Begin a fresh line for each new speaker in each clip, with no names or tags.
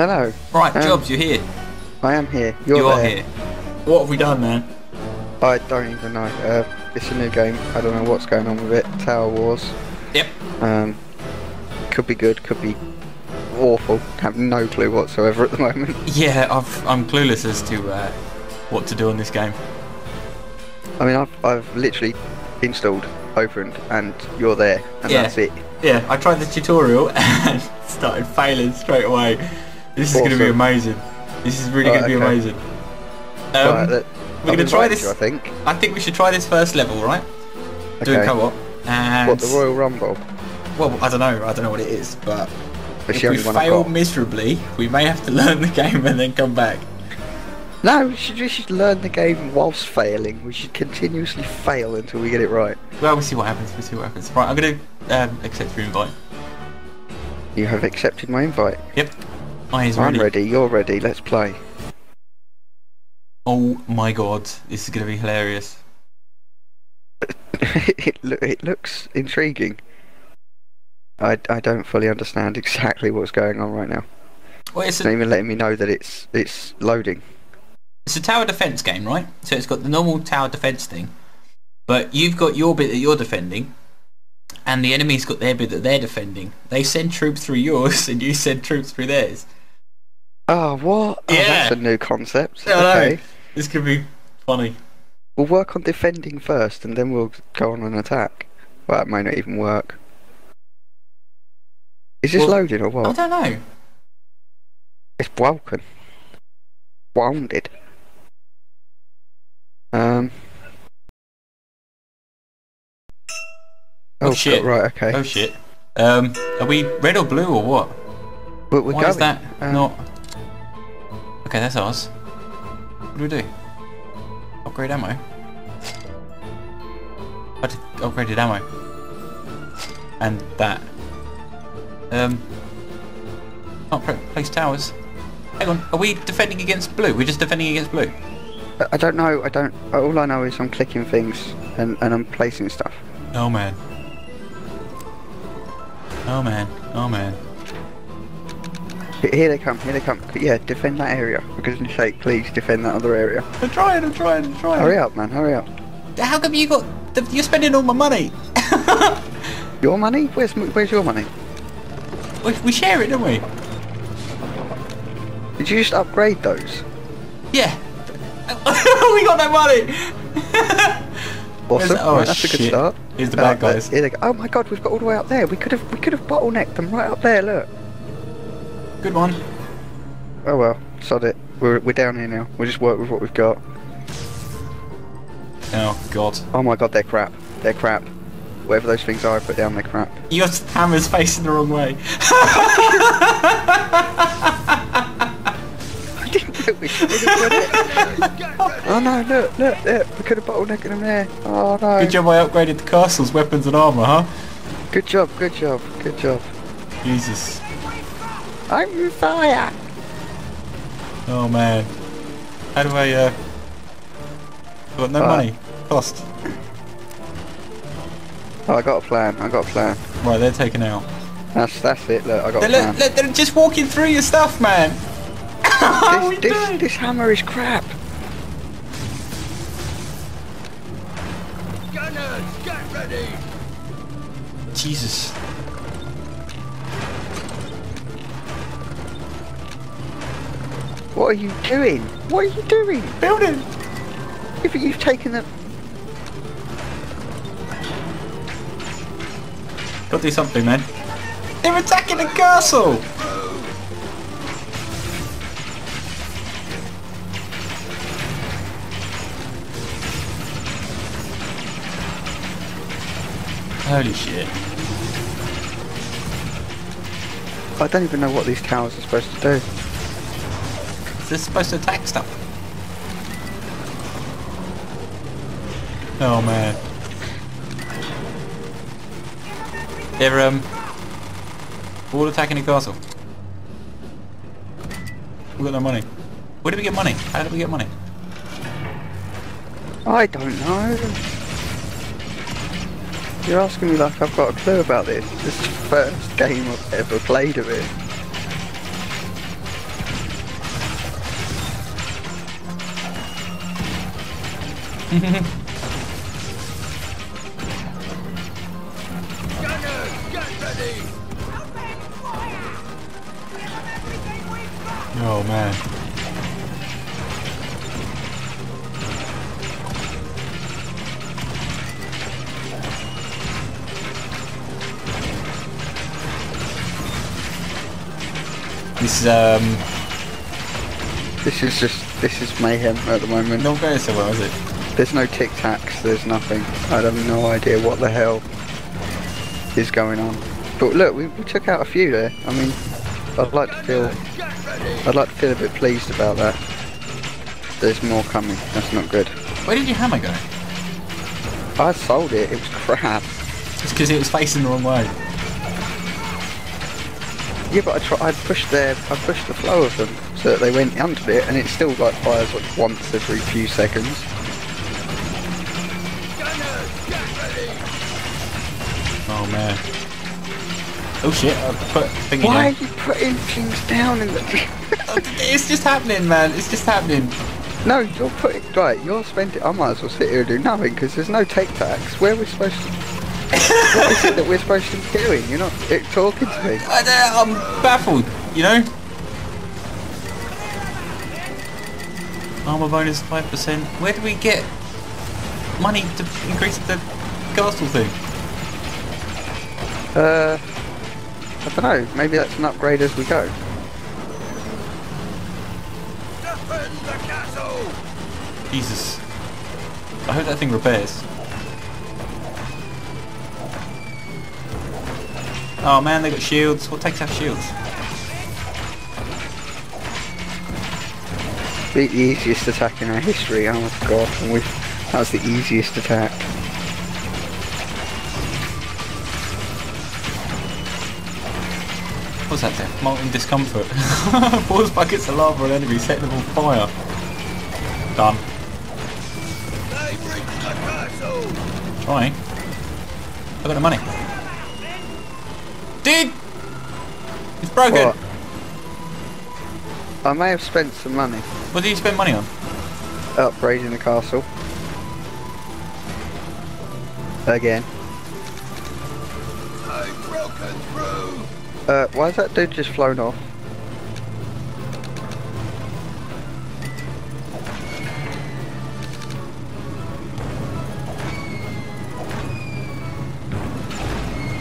Hello.
Right,
Um,
Jobs, you're here.
I am here. You're
you are here. What have we done, man?
I don't even know. Uh, it's a new game. I don't know what's going on with it. Tower Wars.
Yep.
Um, could be good. Could be awful. Have no clue whatsoever at the moment.
Yeah, I've, I'm clueless as to uh, what to do on this game.
I mean, I've I've literally installed, opened, and you're there, and
Yeah.
that's it.
Yeah, I tried the tutorial and started failing straight away. This is going to be amazing. This is really
Right,
going to be
okay.
amazing. Um,
right, let-
we're going to try this.
You, I think.
I think we should try this first level, right?
Okay.
co-op. And
What the Royal Rumble?
well, I don't know. I don't know what it is, but
It's
if we
only one I've
fail miserably, we may have to learn the game and then come back.
No, we should, we should learn the game whilst failing. We should continuously fail until we get it right.
Well, we'll see what happens. We'll see what happens. Right, I'm going to um, accept your invite.
You have accepted my invite.
Yep. I
I'm
ready.
ready. You're ready. Let's play.
Oh my god, this is going to be hilarious.
it, loo- it looks intriguing. I, I don't fully understand exactly what's going on right now.
Well, it's
It's not even letting me know that it's it's loading.
it's a tower defense game, right? So it's got the normal tower defense thing, but you've got your bit that you're defending, and the enemy's got their bit that they're defending. They send troops through yours, and you send troops through theirs.
Oh, what? Oh,
Yeah.
that's a new concept.
I know. This could be funny.
We'll work on defending first and then we'll go on an attack. Well, that may not even work. Is this
Well,
loading or what?
I don't know.
It's broken. Wounded. Um.
Oh, shit.
God, right, okay.
Oh shit. Um, are we red or blue or what?
but we're
Why
going.
is that
Um,
not? Okay, that's ours. What do we do? Upgrade ammo. I just upgraded ammo. And that. Um. Can't place towers. Hang on, are we defending against blue? We're just defending against blue.
I- I don't know. I don't. All I know is I'm clicking things and, and I'm placing stuff.
Oh man. Oh man. Oh man.
Here they come. Here they come. Yeah, defend that area. For goodness sake, please defend that other area.
I'm trying, I'm trying, I'm trying.
Hurry up, man. Hurry up.
How come you got... The, you're spending all my money.
Your money? Where's Where's your money?
we, we share it, don't we?
Did you just upgrade those?
Yeah. we got no money.
Awesome.
oh,
right, that's a good start.
Here's the
Uh,
bad guys.
Here they go. Oh my god, we've got all the way up there. We could have we could have bottlenecked them right up there. Look.
Good one.
Oh well, sod it. We're we're down here now. We'll just work with what we've got.
Oh god.
Oh my god, they're crap. They're crap. Whatever those things are, I put down. They're crap.
Your hammer's facing the wrong way.
I didn't know we should have done it. Oh no! Look, look, look. We could have bottlenecked them there. Oh no.
Good job I upgraded the castle's weapons and armour, huh?
Good job. Good job. Good job.
Jesus.
I'm on fire.
Oh man. How do I, uh... I've Got no
Uh,
money. Cost.
Oh, I got a plan. I got a plan.
Right, they're taken out.
That's that's it. Look, I got a
They're,
plan.
look, look, they're just walking through your stuff, man. How are we
this, this, this hammer is crap.
Gunners, get ready!
Jesus.
What are you doing? What are you doing?
Building.
If you've taken the
Gotta do something, man. They're attacking the castle! Holy shit.
I don't even know what these towers are supposed to do.
Is this supposed to attack stuff? Oh man. They're um all attacking the castle. We got no money. Where did we get money? How did we get money?
I don't know. You're asking me like I've got a clue about this. This is the first game I've ever played of it.
Oh man. This is um
This is just this is mayhem at the moment.
not going so well, is it?
There's no tic tacs. There's nothing. I have no idea what the hell is going on. But look, we, we took out a few there. I mean, I'd like to feel I'd like to feel a bit pleased about that. There's more coming. That's not good.
Where did your hammer go?
I sold it. It was crap.
It's because it was facing the wrong way.
Yeah, but I try, I pushed their, I pushed the flow of them so that they went under it, and it still like fires like once every few seconds.
Oh man. Oh shit, I put thingy
Why are you putting things down in the?
It's just happening, man. It's just happening.
no, you're putting right. You're spending. I might as well sit here and do nothing because there's no take tax. Where are we're supposed to. what is it that we're supposed to be doing? You're not talking to me.
I, don't- I'm baffled, you know? Armor bonus 5%. Where do we get money to increase the castle thing?
Uh, I don't know. Maybe that's an upgrade as we go.
Jesus. I hope that thing repairs. Oh man, they got shields. What takes out shields?
The easiest attack in our history. Oh my god, and we that was the easiest attack.
What's that then? Molten discomfort. Pours buckets of lava on enemies, setting them on fire. Done. Trying. I got the money. Dude! It's broken.
What? I may have spent some money
What did you spend money on?
upgrading the castle. Again. Uh, why is that dude just flown off?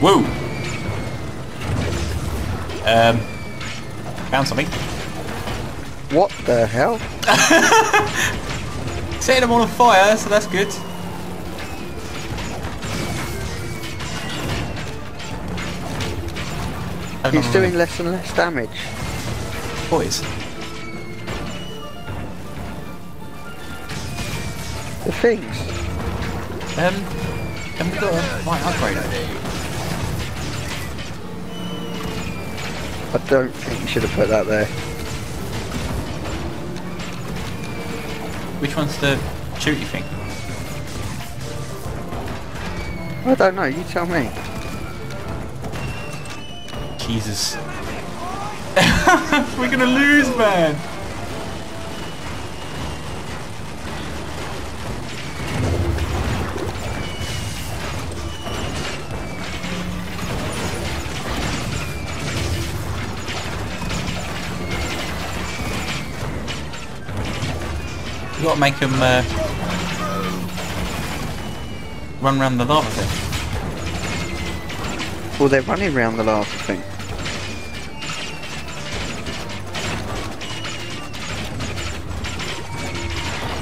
Woo! Um, found something.
What the hell?
Setting them on fire, so that's good.
He's doing less and less damage.
Boys.
The things.
Um, have we got a upgrade?
I don't think you should have put that there.
Which one's the shooty thing?
I don't know, you tell me.
Jesus. We're gonna lose, man. You gotta make them uh, run around the lava thing.
Well, they're running around the last thing.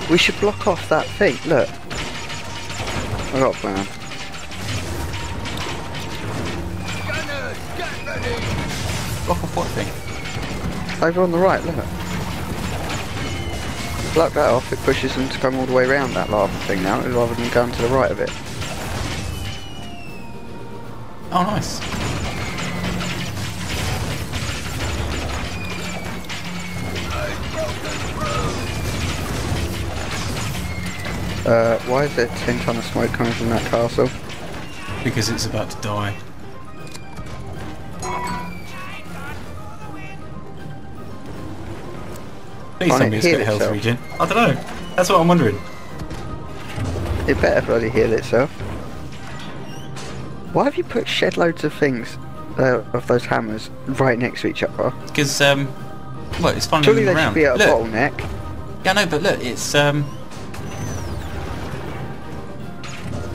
We should block off that thing. Look. I got a plan.
Block off what thing?
Over on the right, look. Block that off, it pushes them to come all the way around that lava thing now, rather than going to the right of it.
Oh, nice.
Uh, why is there 10 ton of smoke coming from that castle?
Because it's about to die. Please tell me it's got health regen. I don't know. That's what I'm wondering.
It better bloody heal itself. Why have you put shed loads of things, uh, of those hammers, right next to each other?
Because, um, well, it's fun
Surely they
around.
should be at a
look,
bottleneck.
yeah, no, but look, it's, um,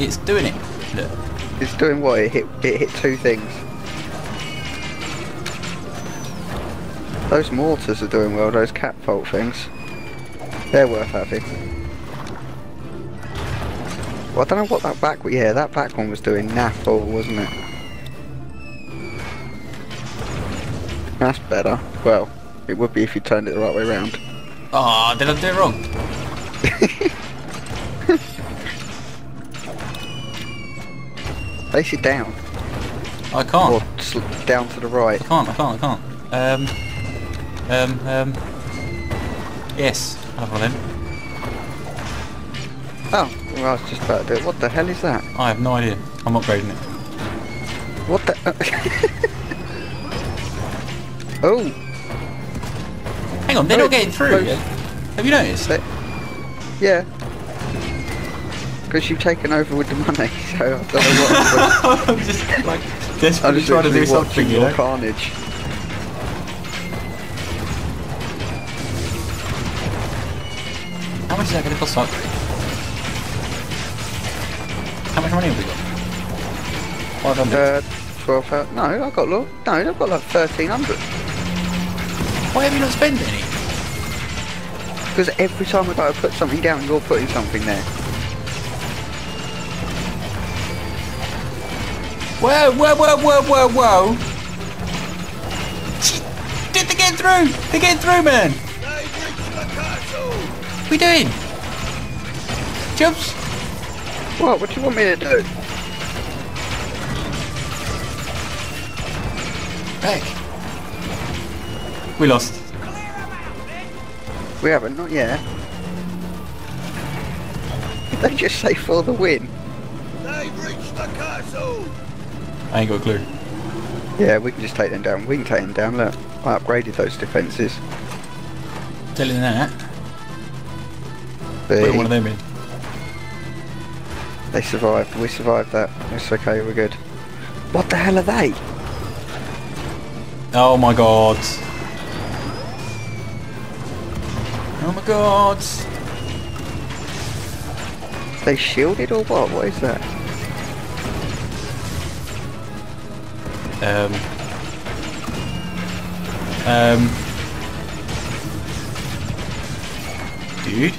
it's doing it. Look.
It's doing what? It hit, it hit two things. Those mortars are doing well, those catapult things. They're worth having. Well, I don't know what that back... Yeah, that back one was doing naff all, wasn't it? That's better. Well, it would be if you turned it the right way round.
Oh, did I do it wrong?
Face it down.
I can't.
Or down to the right.
I can't, I can't, I can't. Um, um, um, yes, have one then.
Oh, well, I was just about to do it. What the hell is that?
I have no idea. I'm upgrading it.
What the... oh,
Hang on, they're
Oh,
not getting through.
close.
Have you noticed?
they- yeah. Because you've taken over with the money, so I don't know what...
I'm just like
I'm
desperately
just
trying to do something, you know?
carnage.
How much is that going to cost? How much money have we got? Five hundred.
Uh, 12 No, I've got look. No, I've got like 1300.
Why have you not spent any?
Because every time I go to put something down, you're putting something there.
Whoa, whoa, whoa, whoa, whoa, whoa! Did they get through? They get through, man! What are we doing? Jobs?
What? What do you want me to do?
Back. We lost.
We haven't, not yet. Did they just say for the win?
They've reached the castle!
I ain't got a clue.
Yeah, we can just take them down. We can take them down. Look, I upgraded those defences.
Telling that,
They,
put one of them in.
they survived. We survived that. It's okay. We're good. What the hell are they?
Oh my god. Oh my god.
They shielded or what? What is that?
Um. Um. Dude.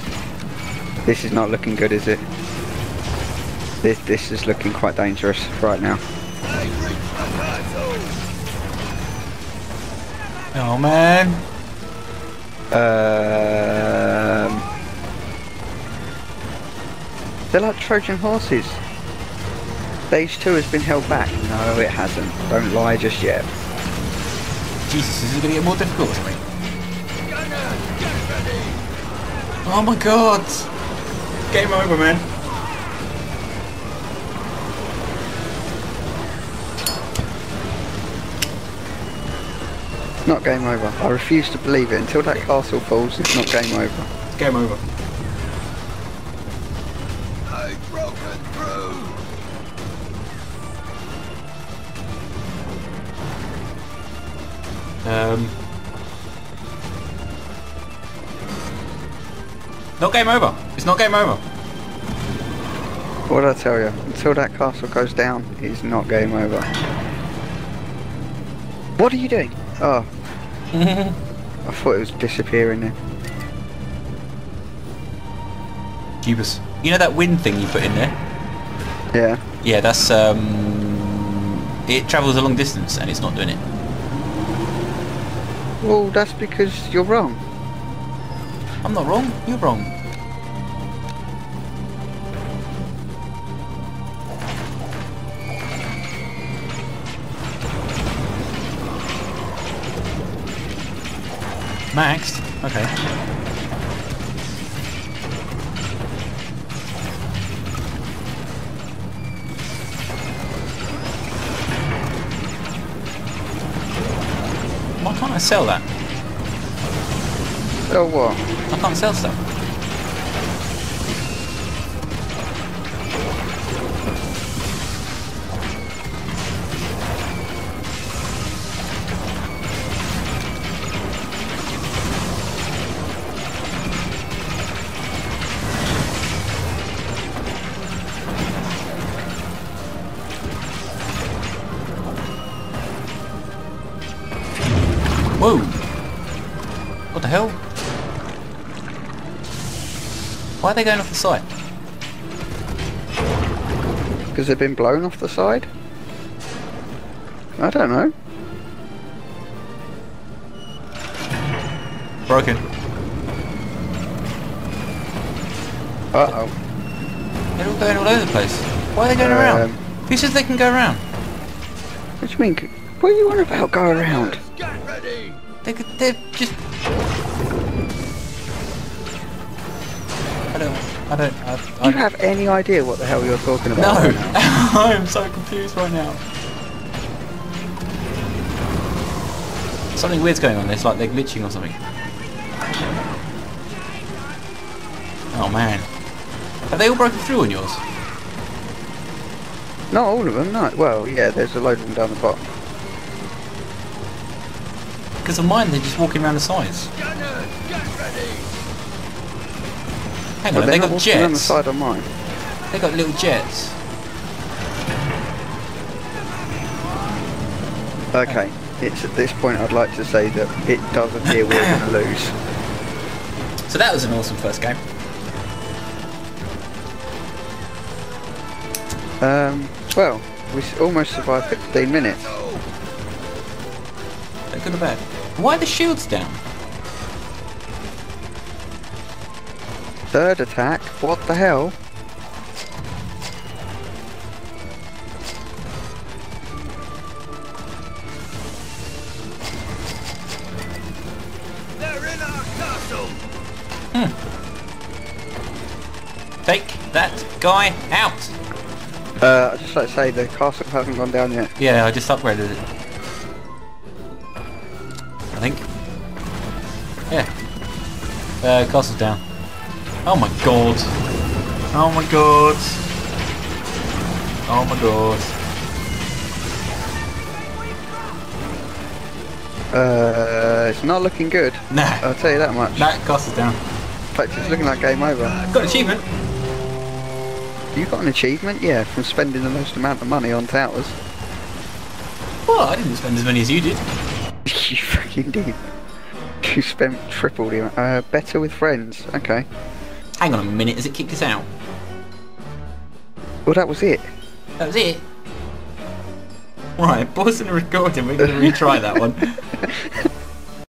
This is not looking good, is it? This this is looking quite dangerous right now.
They've reached the castle!
Oh man.
Um, they're like Trojan horses. Stage two has been held back. No, it hasn't. Don't lie just yet.
Jesus, this is gonna get more difficult for me.
Gunner!
Oh my god. Game over, man.
Not game over. I refuse to believe it. Until that castle falls, it's not game over.
Game over. Um. Not game over. It's not game over.
What did I tell you? Until that castle goes down, it's not game over. What are you doing? Oh, I thought it was disappearing then.
Cubus. You know that wind thing you put in there?
Yeah.
Yeah, that's um. It travels a long distance and it's not doing it.
Well, that's because you're wrong.
I'm not wrong. You're wrong. Maxed? Can't I sell that?
Oh what?
I can't sell stuff. Whoa! What the hell? Why are they going off the side?
Because they've been blown off the side? I don't know.
Broken.
Uh-oh.
They're all going all over the place. Why are they going around?
Um,
Who says they can go around?
What do you mean? What are you on about go around?
Get ready!
They could, they're just... I don't... I don't... I,
Do
I,
you have any idea what the hell you're talking
no!
about right?
I am so confused right now. Something weird's going on. It's like they're glitching or something. Oh man. Have they all broken through on yours?
Not all of them, no. Well, yeah, there's a load of them down the bottom.
Because of mine, they're just walking around the sides.
Gunners, get ready!
Hang on, they got
down the side of mine.
They got little jets.
Okay, it's at this point I'd like to say that it does appear we're going to lose.
So that was an awesome first game.
Um, well, we almost survived 15 minutes.
They're good or bad. Why are the shields down?
Third attack, what the hell?
They're in our castle! Hmm.
Take that guy out.
Uh, I'd just like to say the castle hasn't gone down yet.
Yeah, I just upgraded it. Uh, castle's down. Oh my god. Oh my god. Oh my god.
Uh, it's not looking good.
Nah.
I'll tell you that much.
That castle's down.
In fact, it's looking like game over.
Got an achievement.
You got an achievement? Yeah, from spending the most amount of money on towers.
Well, I didn't spend as many as you did.
you fucking did. You spent triple the amount. Uh, better with friends. Okay.
Hang on a minute, has it kicked us out?
Well, that was it.
That was it. Right, pause the recording, we're going to retry that one.